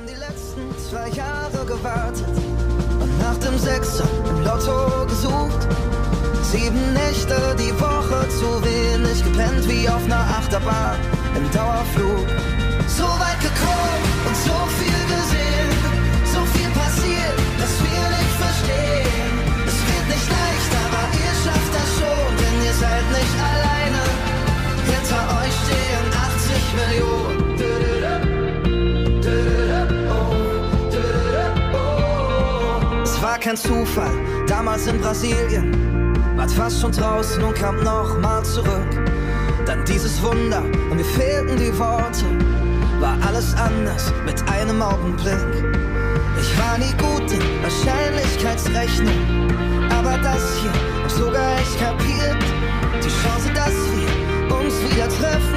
haben die letzten zwei Jahre gewartet und nach dem Sechser im Lotto gesucht. Sieben Nächte die Woche zu wenig gepennt wie auf einer Achterbahn im Dauerflug. War kein Zufall, damals in Brasilien. Wart fast schon draußen und kam noch mal zurück. Dann dieses Wunder und mir fehlten die Worte. War alles anders mit einem Augenblick. Ich war nie gut in Wahrscheinlichkeitsrechnung. Aber das hier hab sogar ich kapiert. Die Chance, dass wir uns wieder treffen,